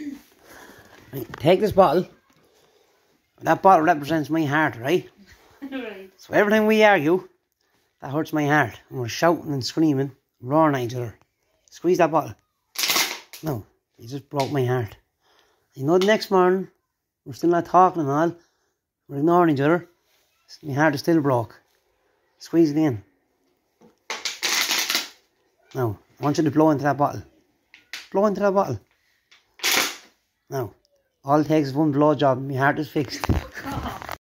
Right, take this bottle. That bottle represents my heart, right? right. So every time we argue, that hurts my heart. And we're shouting and screaming, roaring at each other. Squeeze that bottle. No, you just broke my heart. You know the next morning, we're still not talking and all. We're ignoring each other. My heart is still broke. Squeeze it in. Now, I want you to blow into that bottle. Blow into that bottle. No. All takes one blowjob. My heart is fixed.